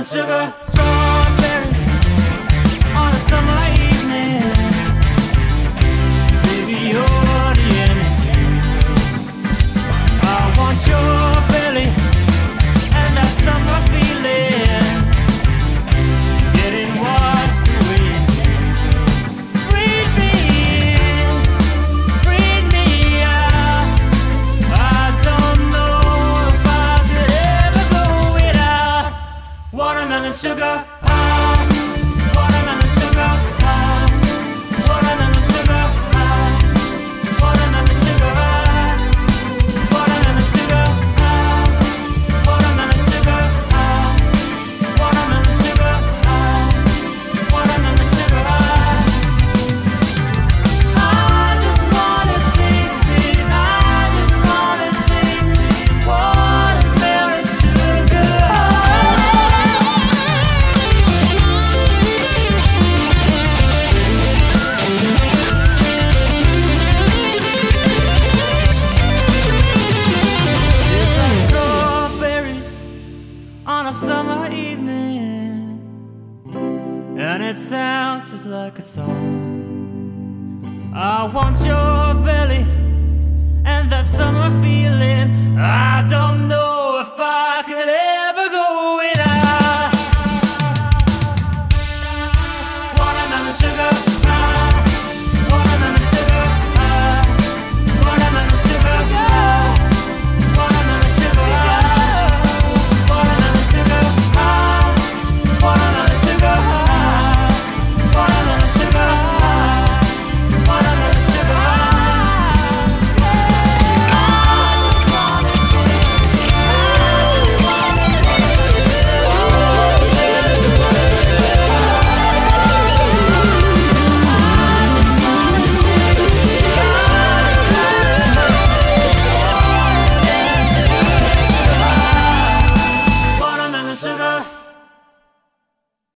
and sugar. sugar. summer evening, and it sounds just like a song. I want your belly and that summer feeling. I don't